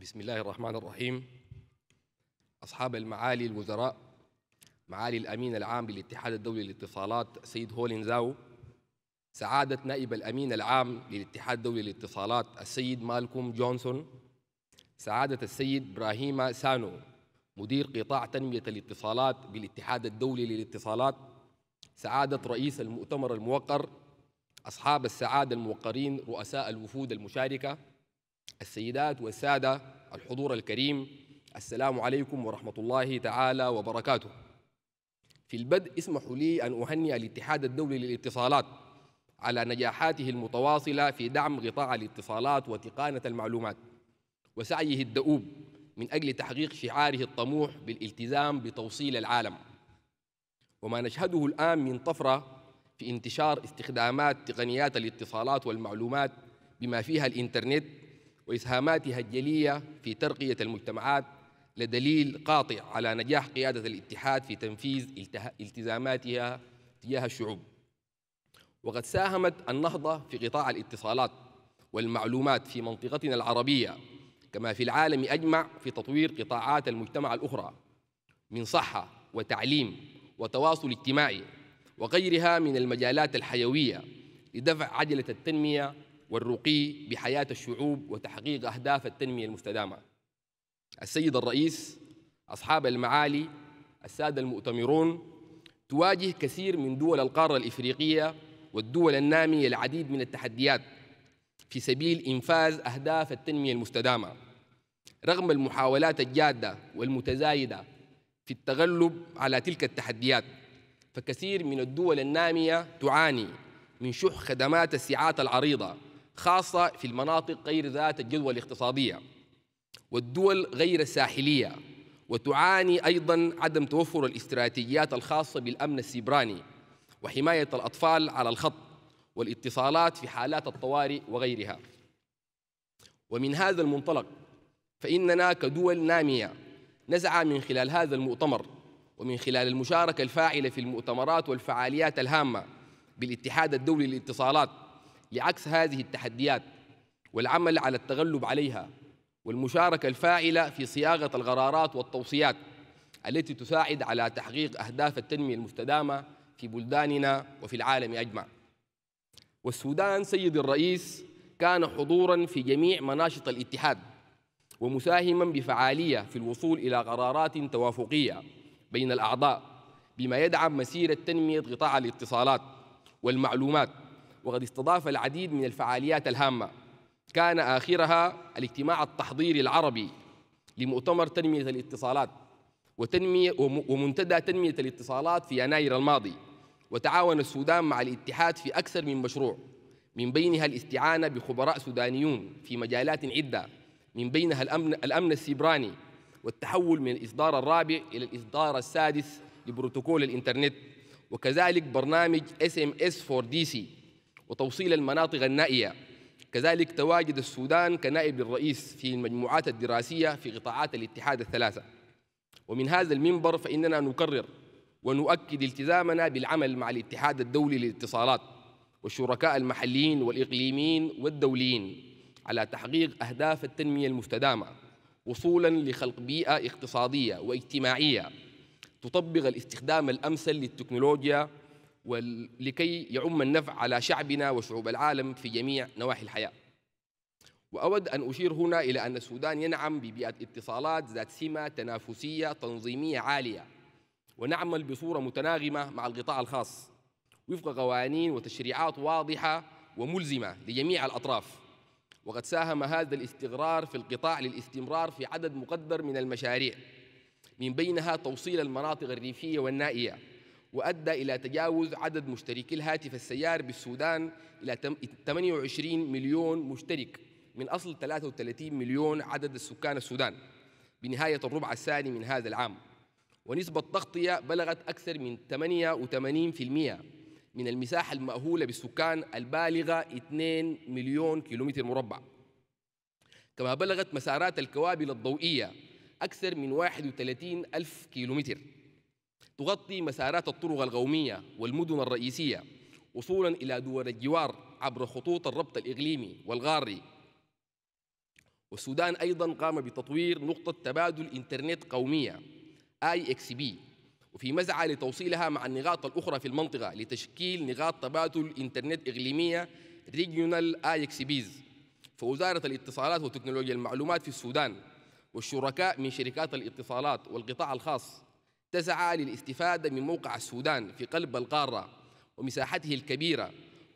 بسم الله الرحمن الرحيم. أصحاب المعالي الوزراء معالي الأمين العام للاتحاد الدولي للاتصالات سيد هولين زاو سعادة نائب الأمين العام للاتحاد الدولي للاتصالات السيد مالكوم جونسون سعادة السيد إبراهيم سانو مدير قطاع تنمية الاتصالات بالاتحاد الدولي للاتصالات سعادة رئيس المؤتمر الموقر أصحاب السعادة الموقرين رؤساء الوفود المشاركة السيدات والسادة الحضور الكريم السلام عليكم ورحمة الله تعالى وبركاته. في البدء اسمحوا لي أن أهنئ الاتحاد الدولي للاتصالات على نجاحاته المتواصلة في دعم قطاع الاتصالات وتقانة المعلومات وسعيه الدؤوب من أجل تحقيق شعاره الطموح بالالتزام بتوصيل العالم. وما نشهده الآن من طفرة في انتشار استخدامات تقنيات الاتصالات والمعلومات بما فيها الإنترنت وإسهاماتها الجلية في ترقية المجتمعات لدليل قاطع على نجاح قيادة الاتحاد في تنفيذ التزاماتها تجاه الشعوب. وقد ساهمت النهضة في قطاع الاتصالات والمعلومات في منطقتنا العربية كما في العالم أجمع في تطوير قطاعات المجتمع الأخرى من صحة وتعليم وتواصل اجتماعي وغيرها من المجالات الحيوية لدفع عجلة التنمية والرقي بحياة الشعوب وتحقيق أهداف التنمية المستدامة. السيد الرئيس أصحاب المعالي السادة المؤتمرون تواجه كثير من دول القارة الإفريقية والدول النامية العديد من التحديات في سبيل إنفاذ أهداف التنمية المستدامة. رغم المحاولات الجادة والمتزايدة في التغلب على تلك التحديات فكثير من الدول النامية تعاني من شح خدمات السعات العريضة خاصة في المناطق غير ذات الجدوى الاقتصادية. والدول غير الساحلية وتعاني أيضا عدم توفر الاستراتيجيات الخاصة بالأمن السيبراني. وحماية الأطفال على الخط. والاتصالات في حالات الطوارئ وغيرها. ومن هذا المنطلق فإننا كدول نامية نسعى من خلال هذا المؤتمر ومن خلال المشاركة الفاعلة في المؤتمرات والفعاليات الهامة بالاتحاد الدولي للاتصالات لعكس هذه التحديات والعمل على التغلب عليها والمشاركة الفاعلة في صياغة القرارات والتوصيات التي تساعد على تحقيق أهداف التنمية المستدامة في بلداننا وفي العالم أجمع. والسودان سيد الرئيس كان حضورا في جميع مناشط الاتحاد ومساهما بفعالية في الوصول إلى قرارات توافقية بين الأعضاء بما يدعم مسيرة تنمية قطاع الاتصالات والمعلومات وقد استضاف العديد من الفعاليات الهامة. كان آخرها الاجتماع التحضيري العربي لمؤتمر تنمية الاتصالات وتنمية ومنتدى تنمية الاتصالات في يناير الماضي. وتعاون السودان مع الاتحاد في أكثر من مشروع من بينها الاستعانة بخبراء سودانيون في مجالات عدة من بينها الأمن, الأمن السيبراني والتحول من الإصدار الرابع إلى الإصدار السادس لبروتوكول الإنترنت وكذلك برنامج SMS for DC وتوصيل المناطق النائية. كذلك تواجد السودان كنائب للرئيس في المجموعات الدراسية في قطاعات الاتحاد الثلاثة. ومن هذا المنبر فإننا نكرر ونؤكد التزامنا بالعمل مع الاتحاد الدولي للاتصالات والشركاء المحليين والإقليميين والدوليين على تحقيق أهداف التنمية المستدامة وصولا لخلق بيئة اقتصادية واجتماعية تطبق الاستخدام الأمثل للتكنولوجيا ولكي يعم النفع على شعبنا وشعوب العالم في جميع نواحي الحياة. وأود أن أشير هنا إلى أن السودان ينعم ببيئة اتصالات ذات سمة تنافسية تنظيمية عالية ونعمل بصورة متناغمة مع القطاع الخاص وفق قوانين وتشريعات واضحة وملزمة لجميع الأطراف. وقد ساهم هذا الاستقرار في القطاع للاستمرار في عدد مقدر من المشاريع من بينها توصيل المناطق الريفية والنائية. وأدى إلى تجاوز عدد مشتركي الهاتف السيار بالسودان إلى 28 مليون مشترك من أصل 33 مليون عدد السكان السودان بنهاية الربع الثاني من هذا العام. ونسبة تغطية بلغت أكثر من 88% من المساحة المأهولة بالسكان البالغة 2 مليون كيلومتر مربع. كما بلغت مسارات الكوابل الضوئية أكثر من 31 ألف كيلومتر. تغطي مسارات الطرق القومية والمدن الرئيسية وصولا إلى دول الجوار عبر خطوط الربط الإقليمي والقاري. والسودان أيضا قام بتطوير نقطة تبادل إنترنت قومية IXP وفي مسعى لتوصيلها مع النقاط الأخرى في المنطقة لتشكيل نقاط تبادل إنترنت إقليمية regional IXPs. فوزارة الاتصالات وتكنولوجيا المعلومات في السودان والشركاء من شركات الاتصالات والقطاع الخاص تسعى للاستفادة من موقع السودان في قلب القارة ومساحته الكبيرة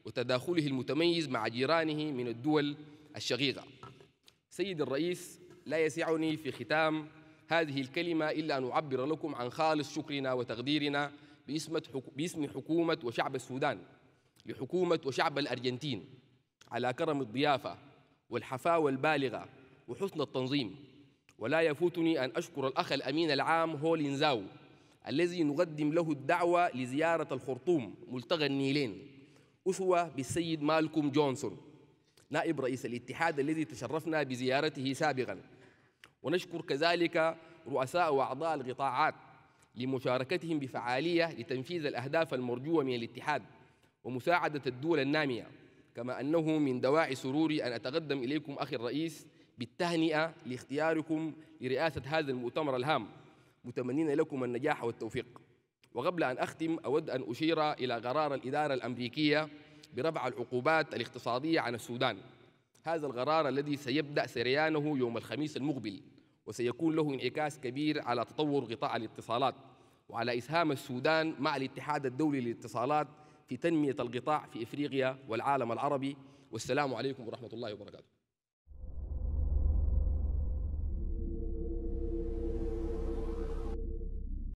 وتداخله المتميز مع جيرانه من الدول الشقيقة. سيد الرئيس لا يسعني في ختام هذه الكلمة إلا أن أعبر لكم عن خالص شكرنا وتقديرنا باسم حكومة وشعب السودان لحكومة وشعب الأرجنتين على كرم الضيافة والحفاوة البالغة وحسن التنظيم. ولا يفوتني أن أشكر الأخ الأمين العام هولينزاو الذي نقدم له الدعوة لزيارة الخرطوم ملتقى النيلين. أسوة بالسيد مالكوم جونسون نائب رئيس الاتحاد الذي تشرفنا بزيارته سابقا. ونشكر كذلك رؤساء وأعضاء القطاعات لمشاركتهم بفعالية لتنفيذ الأهداف المرجوة من الاتحاد ومساعدة الدول النامية. كما أنه من دواعي سروري أن أتقدم إليكم أخي الرئيس بالتهنئة لاختياركم لرئاسة هذا المؤتمر الهام. متمنين لكم النجاح والتوفيق. وقبل أن أختم أود أن أشير إلى قرار الإدارة الأمريكية برفع العقوبات الاقتصادية عن السودان. هذا القرار الذي سيبدأ سريانه يوم الخميس المقبل وسيكون له انعكاس كبير على تطور قطاع الاتصالات وعلى إسهام السودان مع الاتحاد الدولي للاتصالات في تنمية القطاع في إفريقيا والعالم العربي. والسلام عليكم ورحمة الله وبركاته.